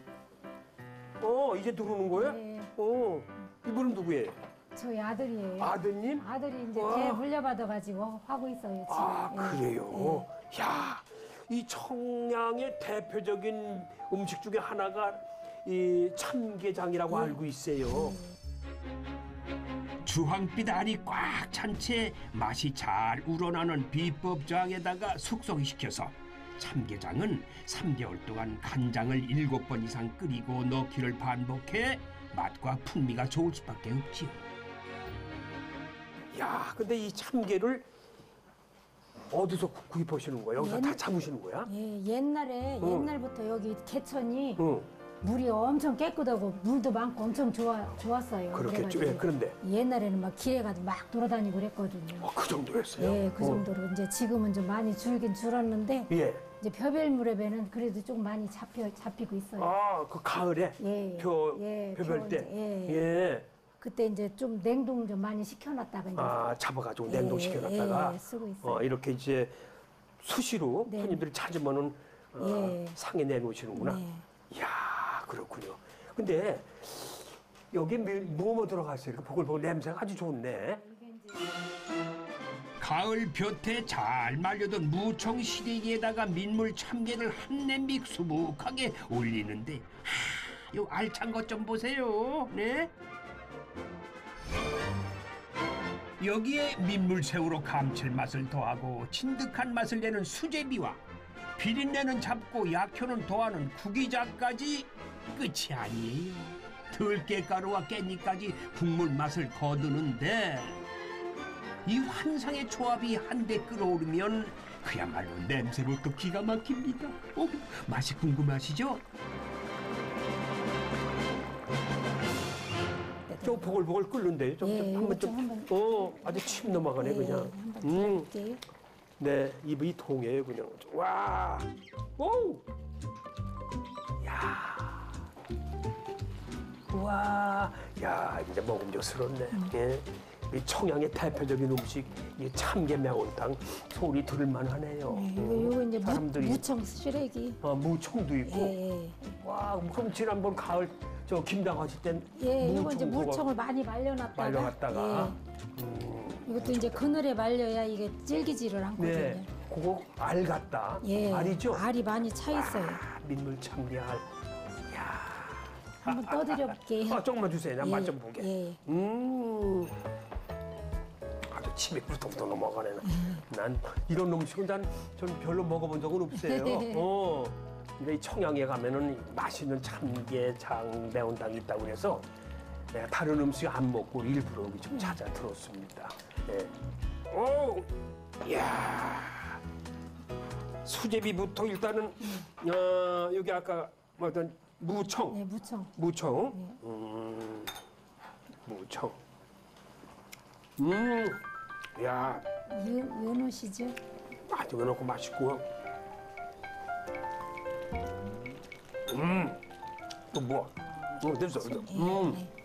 어, 이제 들어오는 거야? 예. 어, 이분은 누구예요? 저희 아들이에요. 아드님? 아들이 이제 와. 개 물려받아가지고 하고 있어요. 지금. 아, 예. 그래요? 야, 이 청양의 대표적인 음식 중에 하나가 이 참게장이라고 알고 있어요. 주황빛 알이 꽉 찬 채 맛이 잘 우러나는 비법장에다가 숙성시켜서 참게장은 3개월 동안 간장을 7번 이상 끓이고 넣기를 반복해 맛과 풍미가 좋을 수밖에 없지요. 야, 근데 이 참게를 어디서 구- 구입하시는 거예요? 여기서 다 잡으시는 거야? 예, 옛날에 어. 옛날부터 여기 개천이 응, 물이 엄청 깨끗하고 물도 많고 엄청 좋아 좋았어요. 그렇겠죠. 예, 그런데 옛날에는 막 길에 가도 막 돌아다니고 그랬거든요. 어, 그 정도였어요. 예, 그 어. 정도로 이제 지금은 좀 많이 줄긴 줄었는데 예. 이제 벼벨물에 배는 그래도 좀 많이 잡혀 잡히고 있어요. 아, 그 가을에 예, 벼 예, 벼 때. 예. 예. 그때 이제 좀 냉동 좀 많이 시켜놨다가 이제 아, 잡아가지고 예, 냉동시켜놨다가 예, 쓰고 있어요. 어, 이렇게 이제 수시로 네. 손님들이 찾으면은 어, 예. 상에 내놓으시는구나. 네. 이야, 그렇군요. 근데 여기 뭐, 뭐뭐 들어갔어요? 이렇게 보글보글 냄새가 아주 좋네. 가을 볕에 잘 말려둔 무청 시래기에다가 민물 참깨를 한 냄비 수북하게 올리는데 하, 요 알찬 것 좀 보세요. 네. 여기에 민물새우로 감칠맛을 더하고 진득한 맛을 내는 수제비와 비린내는 잡고 약효는 더하는 구기자까지 끝이 아니에요. 들깨가루와 깻잎까지 국물 맛을 거두는데 이 환상의 조합이 한데 끓어오르면 그야말로 냄새로도 기가 막힙니다. 오, 맛이 궁금하시죠? 저 보글보글 끓는데 좀, 예, 좀 한번 좀 좀, 한번- 어, 아주 침 넘어가네 예, 그냥. 한번 음, 드릴게요. 네, 입이 통해요 그냥. 와, 오, 야, 와, 야, 이제 먹음직스럽네. 음. 예. 이 청양의 대표적인 음식, 이 참깨 매운탕 소리 들을만하네요. 예, 이거 이제 무, 사람들이 무청 시래기. 어, 무청도 있고. 예, 예. 와, 그럼 지난번 가을 저 김당 하실 땐 예, 이거 이제 무청 무청을 많이 말려놨다가 말려놨다가. 예, 이것도 이제 그늘에 말려야 이게 질기지를 않거든요. 네, 그거 알 같다. 예, 알이죠? 알이 많이 차 있어요. 아, 민물 참깨알. 한번 떠드려 볼게요. 아, 조금만 주세요. 난 예, 맛 좀 보게. 예. 음. 아주 침이 꿀떡꿀떡 넘어가네. 난 이런 음식은 난 전 별로 먹어본 적은 없어요. 어. 근데 이 청양에 가면은 맛있는 참게장 매운탕이 있다고 그래서 내가 다른 음식 안 먹고 일부러 여기 좀 찾아 들었습니다. 예. 오, 이야. 수제비부터 일단은 어, 여기 아까 뭐 어떤 무청, 예, 무청. 무청, 음, 무청. 음, 야, 연, 연어시죠? 아주 넣고 맛있고. 음, 또 뭐? 어, 됐어, 됐어. 예, 음, 예.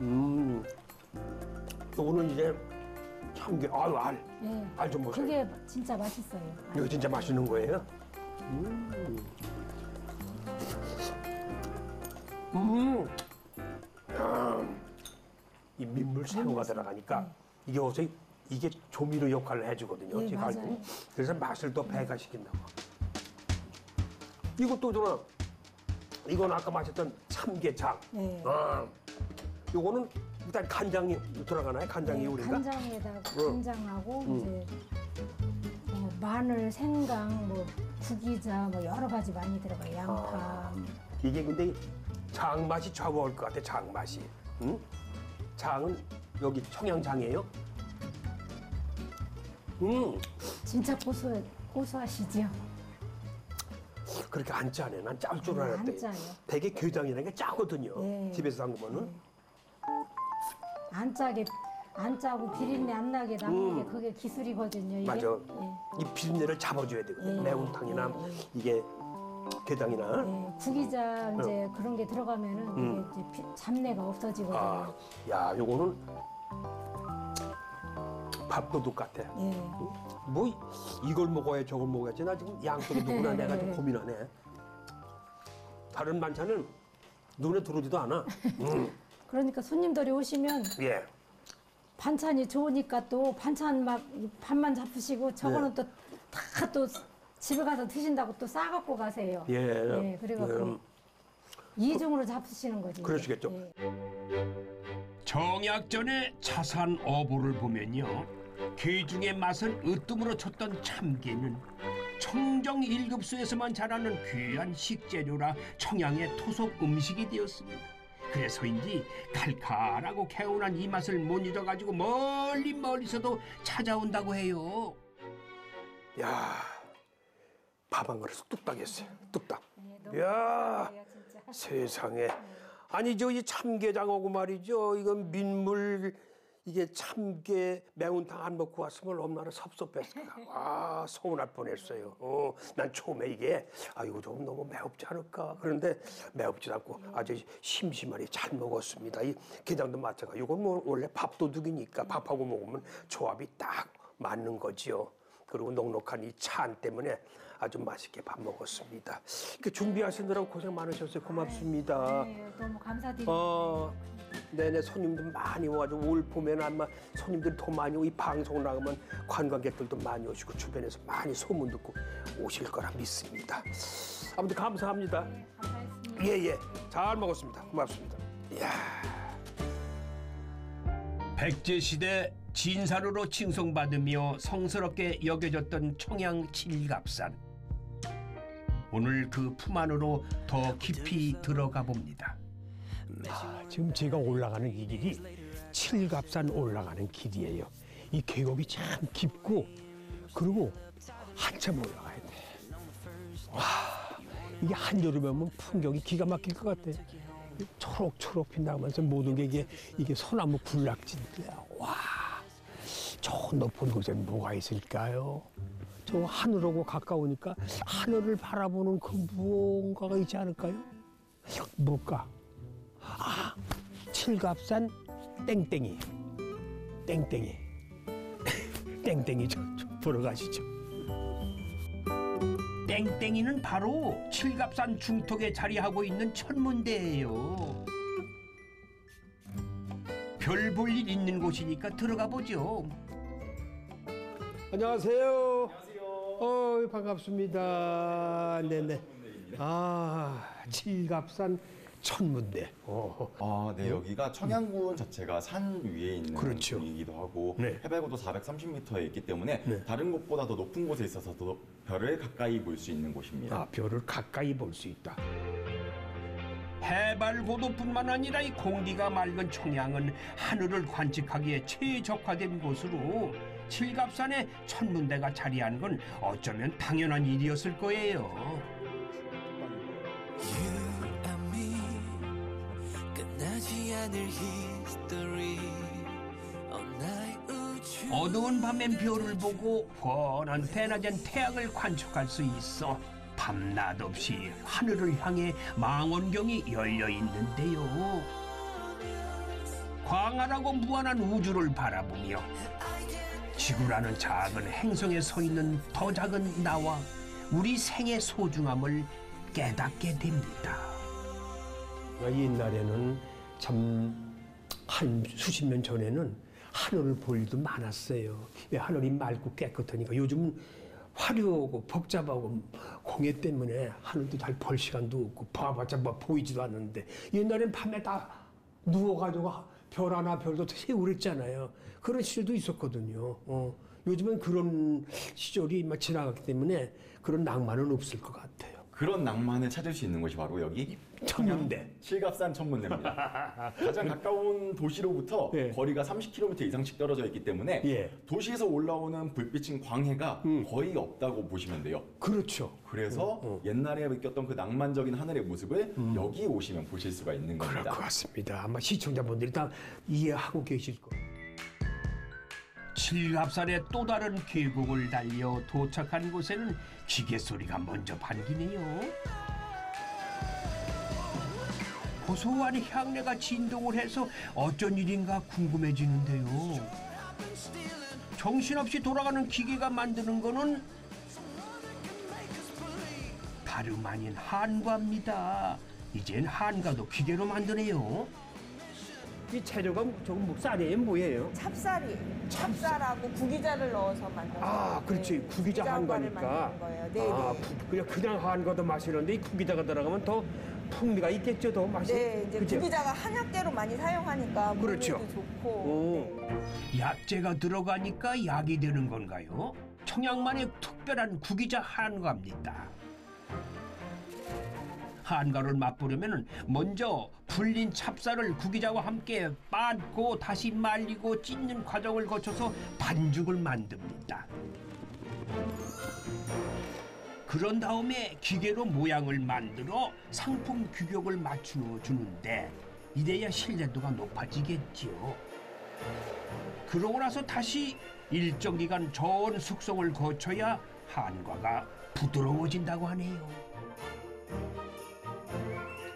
음. 요거는 이제 참게, 아유, 알. 예. 알 좀 보세요. 그게 진짜 맛있어요. 이거 진짜 맛있는 거예요? 음. 음. 야. 이 민물 새우가 들어가니까 이게 어서 이게 조미료 역할을 해주거든요. 예, 제가 알 맞아요. 때는. 그래서 맛을 더 배가 시킨다고. 이것도 들어. 이건 아까 마셨던 참게장. 예. 아, 요거는 일단 간장이 들어가나요? 간장이 예, 우리가? 간장에다가 응. 간장하고 응. 이제 뭐 마늘, 생강, 뭐 구기자 뭐 여러 가지 많이 들어가요. 양파. 아. 이게 근데 장 맛이 좌우할 것 같아. 장 맛이. 응? 장은 여기 청양장이에요. 음, 진짜 고소 고소하시죠? 그렇게 안 짜네. 난 짤 줄 네, 안 알았대. 짜요. 되게 게장이라는 게 짜거든요. 네. 집에서 한 거면은. 안 짜게 안 짜고 비린내 안 나게 담는 게 그게 기술이거든요. 이게. 음. 맞아. 예. 이 비린내를 잡아줘야 되거든. 예. 매운탕이나 예, 예. 이게 게장이나. 예, 구기자 이제 그런 게 들어가면은 음. 이게 이제 피- 잡내가 없어지거든요. 아, 야, 요거는 밥도둑 같아. 예. 뭐 이걸 먹어야 저걸 먹어야지 나 지금 양쪽이 누구나 내가 좀 고민하네 다른 반찬은 눈에 들어오지도 않아 음, 그러니까 손님들이 오시면 예 반찬이 좋으니까 또 반찬 막 반만 잡수시고 저거는 또 다 또 집에 가서 드신다고 또 싸갖고 가세요. 예. 예, 그래갖고 음, 이중으로 잡수시는 거지. 그러시겠죠. 예. 정약전의 차산 어부를 보면요. 게중의 맛을 으뜸으로 쳤던 참게는 청정 일급소에서만 자라는 귀한 식재료라 청양의 토속 음식이 되었습니다. 그래서인지 칼칼하고 개운한 이 맛을 못 잊어가지고 멀리 멀리서도 찾아온다고 해요. 야 밥 한 그릇 뚝딱 했어요 뚝딱 예, 너무 야. 세상에 아니 저 이 참게장하고 말이죠 이건 민물 이게 참게 매운탕 안 먹고 왔으면 얼마나 섭섭했을까. 아, 서운할 뻔했어요. 어, 난 처음에 이게, 아, 이거 좀 너무 매웁지 않을까. 그런데 매웁지 않고 아주 심심하게 잘 먹었습니다. 이 게장도 마찬가지. 이건 뭐 원래 밥도둑이니까 밥하고 먹으면 조합이 딱 맞는 거지요. 그리고 넉넉한 이 찬 때문에 아주 맛있게 밥 먹었습니다. 이렇게 준비하시느라고 고생 많으셨어요. 고맙습니다. 네, 너무 감사드립니다. 어, 네네 손님들 많이 와가지고 올 봄에는 아마 손님들이 더 많이 오고 이 방송 나가면 관광객들도 많이 오시고 주변에서 많이 소문 듣고 오실 거라 믿습니다. 아무튼 감사합니다. 감사했습니다. 예예 잘 먹었습니다. 고맙습니다. 이야. 백제 시대 진사로로 칭송받으며 성스럽게 여겨졌던 청양 칠갑산. 오늘 그 품 안으로 더 깊이 들어가 봅니다. 아, 지금 제가 올라가는 이 길이 칠갑산 올라가는 길이에요. 이 계곡이 참 깊고 그리고 한참 올라가야 돼. 와 이게 한여름에 오면 풍경이 기가 막힐 것 같아. 초록초록 빛나면서 모든 게 이게 이게 소나무 군락지인데요. 와, 저 높은 곳에 뭐가 있을까요? 저 하늘하고 가까우니까 하늘을 바라보는 그 무언가가 있지 않을까요? 뭘까? 아, 칠갑산 땡땡이. 땡땡이. 땡땡이 저, 저 보러 가시죠. 땡땡이는 바로 칠갑산 중턱에 자리하고 있는 천문대예요. 별 볼 일 있는 곳이니까 들어가 보죠. 안녕하세요. 안녕하세요. 어, 반갑습니다. 네네. 아, 칠갑산 천문대. 어. 아, 네, 여기가 청양군 자체가 산 위에 있는 그렇죠. 곳이기도 하고 네. 해발고도 430m에 있기 때문에 네. 다른 곳보다 더 높은 곳에 있어서 더 별을 가까이 볼 수 있는 곳입니다. 아, 별을 가까이 볼 수 있다. 해발 고도뿐만 아니라 이 공기가 맑은 청양은 하늘을 관측하기에 최적화된 곳으로 칠갑산에 천문대가 자리한 건 어쩌면 당연한 일이었을 거예요. 어두운 밤엔 별을 보고 훤한 대낮엔 태양을 관측할 수 있어 밤낮 없이 하늘을 향해 망원경이 열려 있는데요. 광활하고 무한한 우주를 바라보며 지구라는 작은 행성에 서 있는 더 작은 나와 우리 생의 소중함을 깨닫게 됩니다. 옛날에는 참 한 수십 년 전에는 하늘을 볼 일도 많았어요. 왜 하늘이 맑고 깨끗하니까 요즘은 화려하고 복잡하고 공해 때문에 하늘도 잘 볼 시간도 없고 봐봤자 뭐 보이지도 않는데 옛날엔 밤에 다 누워가지고 별 하나 별도 세우랬잖아요. 그런 시절도 있었거든요. 어. 요즘은 그런 시절이 막 지나갔기 때문에 그런 낭만은 없을 것 같아요. 그런 낭만을 찾을 수 있는 곳이 바로 여기 천문대. 칠갑산 천문대입니다. 가장 가까운 도시로부터 예. 거리가 30km 이상씩 떨어져 있기 때문에 예. 도시에서 올라오는 불빛인 광해가 음. 거의 없다고 보시면 돼요. 그렇죠. 그래서 음, 옛날에 느꼈던 그 낭만적인 하늘의 모습을 여기 오시면 보실 수가 있는 그럴 겁니다. 것 같습니다. 아마 시청자분들이 다 이해하고 계실 거예요. 칠갑산의 또 다른 계곡을 달려 도착한 곳에는 기계 소리가 먼저 반기네요. 고소한 향내가 진동을 해서 어쩐 일인가 궁금해지는데요. 정신없이 돌아가는 기계가 만드는 거는 다름 아닌 한과입니다. 이젠 한과도 기계로 만드네요. 이 재료가 조금 뭐 쌀이에요? 뭐예요? 찹쌀이 찹쌀하고 구기자를 넣어서 만든 아, 그렇지. 구기자 한 거니까. 네, 아, 네. 구- 그냥 그냥 한 거도 맛있는데 이 구기자가 들어가면 더 풍미가 있겠죠, 더 맛이. 네, 이제 그죠? 구기자가 한약재로 많이 사용하니까 그렇죠. 몸에도 좋고. 오. 네. 약재가 들어가니까 약이 되는 건가요? 청양만의 특별한 구기자 한과입니다. 한과를 맛보려면 먼저 불린 찹쌀을 구기자와 함께 빻고 다시 말리고 찢는 과정을 거쳐서 반죽을 만듭니다. 그런 다음에 기계로 모양을 만들어 상품 규격을 맞추어 주는데 이래야 신뢰도가 높아지겠지요. 그러고 나서 다시 일정 기간 저온 숙성을 거쳐야 한과가 부드러워진다고 하네요.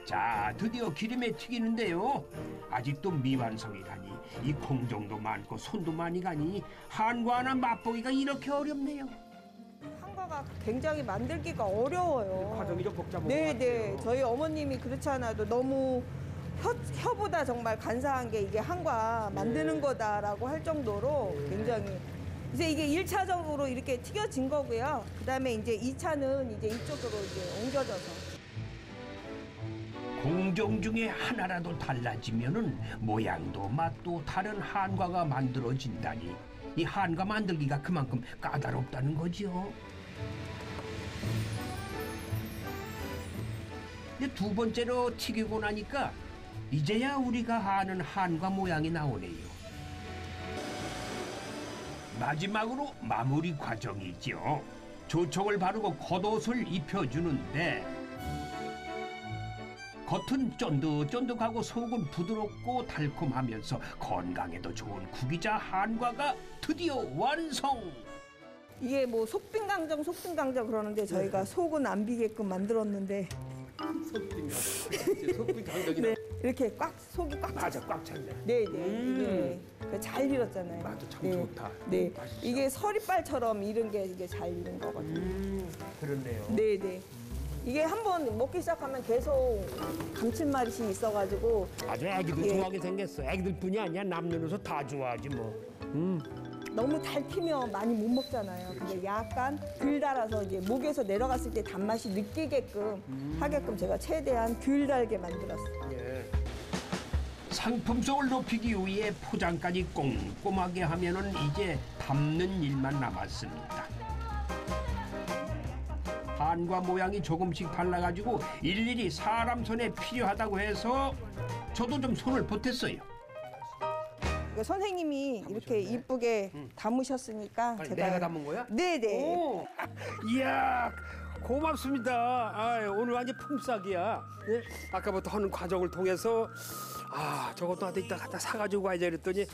자, 드디어 기름에 튀기는데요. 아직도 미완성이라니 이 공정도 많고 손도 많이 가니 한과 하나 맛보기가 이렇게 어렵네요. 한과가 굉장히 만들기가 어려워요. 과정이 좀 복잡한 네, 것 네. 같아요. 저희 어머님이 그렇지 않아도 너무 혀, 혀보다 정말 간사한 게 이게 한과 만드는 거다라고 할 정도로 굉장히 이제 이게 일차적으로 이렇게 튀겨진 거고요. 그다음에 이제 이차는 이제 이쪽으로 이제 옮겨져서 공정 중에 하나라도 달라지면은 모양도 맛도 다른 한과가 만들어진다니 이 한과 만들기가 그만큼 까다롭다는 거지요. 두 번째로 튀기고 나니까 이제야 우리가 아는 한과 모양이 나오네요. 마지막으로 마무리 과정이죠. 조청을 바르고 겉옷을 입혀주는데 겉은 쫀득쫀득하고 속은 부드럽고 달콤하면서 건강에도 좋은 구기자 한과가 드디어 완성! 이게 뭐 속빈강정 속빈강정 그러는데 저희가 속은 안 비게끔 만들었는데 속비 강정이 네, 이렇게 꽉 속이 꽉 맞아 꽉 찼네. 네, 네. 이게 잘 익었잖아요. 맞아, 참 네. 좋다. 네. 이게 서리빨처럼 이런 게 이게 잘 익은 거거든요. 그렇네요. 네, 네. 이게 한번 먹기 시작하면 계속 감칠맛이 있어가지고 아주 애기들 예. 좋아하게 생겼어. 애기들 뿐이 아니야 남녀노소 다 좋아하지 뭐. 너무 달피면 많이 못 먹잖아요. 근데 약간 덜 달아서 이제 목에서 내려갔을 때 단맛이 느끼게끔 하게끔 제가 최대한 덜 달게 만들었어요. 예. 상품성을 높이기 위해 포장까지 꼼꼼하게 하면은 이제 담는 일만 남았습니다. 한과 모양이 조금씩 달라가지고 일일이 사람 손에 필요하다고 해서 저도 좀 손을 보탰어요. 이거 선생님이 이렇게 이쁘게 담으셨으니까 제가 내가 담은 거야? 네네. 오, 이야 고맙습니다. 아, 오늘 완전 품삯이야. 예? 아까부터 하는 과정을 통해서 아 저것도 나한테 이따 갖다 사가지고 가야지 그랬더니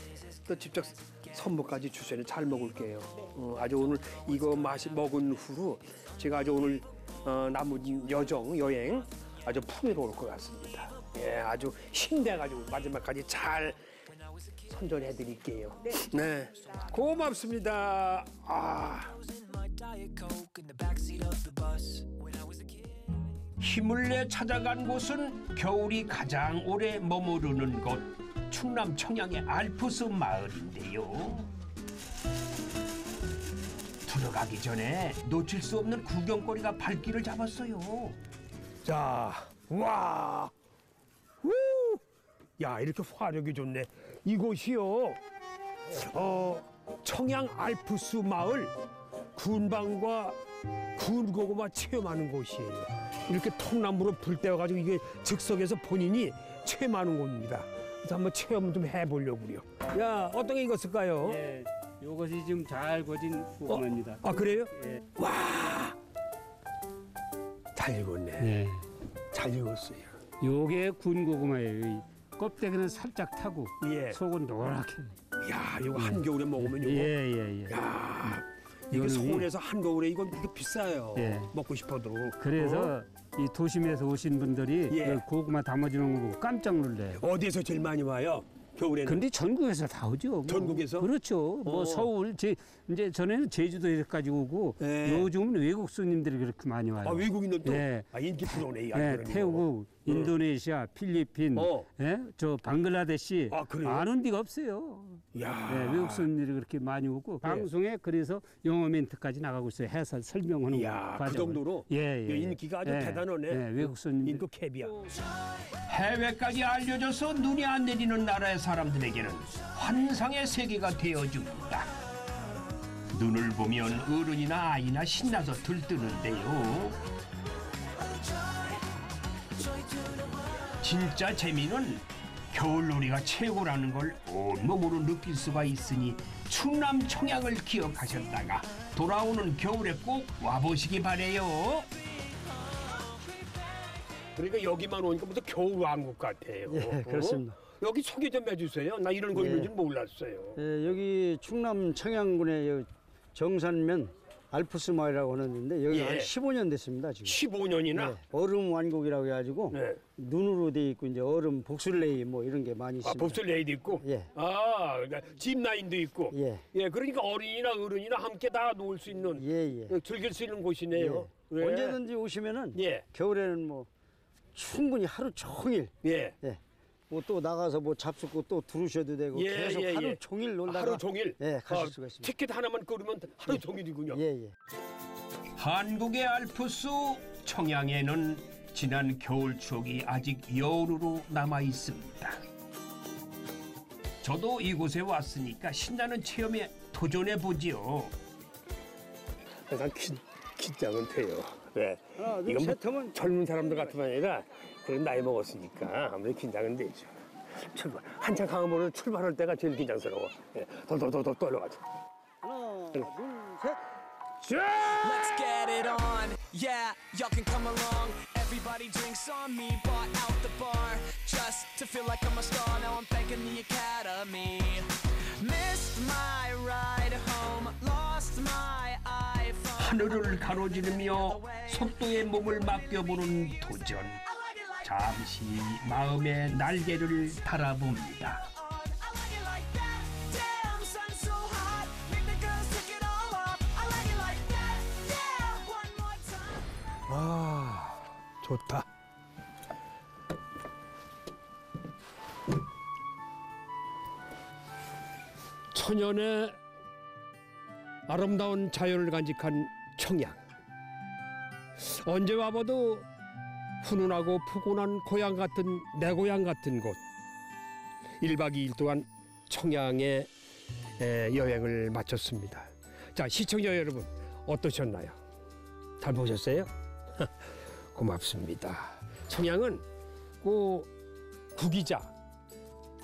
또 직접 선물까지 주셔니 잘 먹을게요. 어, 아주 오늘 이거 맛이 먹은 후로 제가 아주 오늘 어, 남은 여정 여행 아주 풍요로울 것 같습니다. 예, 아주 힘내가지고 마지막까지 잘 선전해 드릴게요. 네. 고맙습니다. 아. 힘을 내 찾아간 곳은 겨울이 가장 오래 머무르는 곳 충남 청양의 알프스 마을인데요. 들어가기 전에 놓칠 수 없는 구경거리가 발길을 잡았어요. 자, 와, 우, 야 이렇게 화력이 좋네. 이곳이요, 어 청양 알프스 마을 군방과 군고구마 체험하는 곳이에요. 이렇게 통나무로 불 떼어가지고 이게 즉석에서 본인이 체험하는 곳입니다. 그래서 한번 체험 좀 해보려고요. 야, 어떤 게 익었을까요? 예, 요것이 지금 잘 거진 고구마입니다. 아 그래요? 예. 와, 잘 익었네. 예. 잘 익었어요. 요게 군 고구마예요. 이 껍데기는 살짝 타고 예. 속은 노랗게. 야, 이거 한겨울에 먹으면 이거. 예, 예, 예. 야, 이게 이거는 서울에서 한겨울에 이건 되게 비싸요. 예. 먹고 싶어도. 그래서 이 도심에서 오신 분들이 예. 이 고구마 담아주는 거 보고 깜짝 놀래요. 어? 어디에서 제일 많이 와요? 겨울에는. 근데 전국에서 다 오죠. 뭐. 전국에서? 그렇죠. 뭐 어. 서울, 제, 이제 전에는 제주도에서까지 오고 예. 요즘은 외국 손님들이 그렇게 많이 와요. 아, 외국인들도 예. 아, 인기 프로네. 이 예, 알고는 태국, 인도네시아, 필리핀, 어. 예, 저 방글라데시 아, 그래요? 아는 데가 없어요. 야. 예, 외국 손님들이 그렇게 많이 오고 방송에 그래서 영어 멘트까지 나가고 있어요. 해서 설명하는 이야, 그 과정을. 정도로 예, 예, 인기가 아주 예. 대단하네. 예, 외국 손님들 인도 캡이야. 해외까지 알려져서 눈이 안 내리는 나라의 사람들에게는 환상의 세계가 되어줍니다. 눈을 보면 어른이나 아이나 신나서 들뜨는데요. 진짜 재미는 겨울놀이가 최고라는 걸 온몸으로 느낄 수가 있으니 충남 청양을 기억하셨다가 돌아오는 겨울에 꼭 와보시기 바래요. 그러니까 여기만 오니까 무슨 겨울 왕국 같아요. 예, 그렇습니다. 어? 여기 소개 좀 해주세요. 나 이런 거 예. 있는 줄 몰랐어요. 예, 여기 충남 청양군의 여- 정산면 알프스 마을이라고 하는데 여기 예. 한 15년 됐습니다 지금. 15년이나? 네, 얼음 완곡이라고 해가지고 눈으로 돼 있고 이제 얼음 복술레이 뭐 이런 게 많이 아, 있습니다. 봅슬레이도 있고. 예. 아, 그러니까 짚라인도 있고. 예. 예, 그러니까 어린이나 어른이나 함께 다 놀 수 있는, 예, 즐길 수 있는 곳이네요. 예. 언제든지 오시면은 예. 겨울에는 뭐 충분히 하루 종일 예. 뭐 또 나가서 뭐 잡숫고 또 들으셔도 되고 예, 계속 예, 하루 예. 종일 놀다가 하루 종일? 예 가실 아, 수가 있습니다. 티켓 하나만 끊으면 하루 종일이군요. 예, 예. 한국의 알프스 청양에는 지난 겨울 추억이 아직 여우로 남아 있습니다. 저도 이곳에 왔으니까 신나는 체험에 도전해 보지요. 항상 기, 긴장은 돼요. 네. 하나, 둘, 이건 뭐 셋 하면 젊은 사람들 같으면 아니라 그런 나이 먹었으니까 아무래도 긴장은 되죠. 출발. 한참 강화문을 출발할 때가 제일 긴장스러워. 예. 돌돌돌돌 떨려가지고. 하나, 둘, 셋. Let's get it on. Yeah, y'all can come along. Everybody drinks on me, bought out the bar. Just to feel like I'm a star. Now I'm thanking the academy. Missed my ride home, lost my iPhone. 하늘을 가로지르며 속도에 몸을 맡겨보는 도전. 잠시 마음의 날개를 달아봅니다. 아, 좋다. 천연의 아름다운 자연을 간직한 청양. 언제 와봐도 훈훈하고 푸근한 고향 같은 내 고향 같은 곳. 1박 2일 동안 청양에 에, 여행을 마쳤습니다. 자, 시청자 여러분 어떠셨나요? 잘 보셨어요? 고맙습니다. 청양은 그 구기자,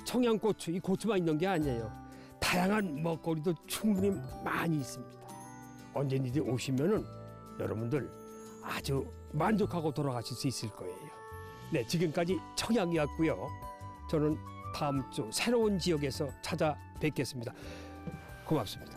청양고추 이 고추만 있는 게 아니에요. 다양한 먹거리도 충분히 많이 있습니다. 언제든지 오시면은 여러분들 아주 만족하고 돌아가실 수 있을 거예요. 네, 지금까지 청양이었고요. 저는 다음 주 새로운 지역에서 찾아뵙겠습니다. 고맙습니다.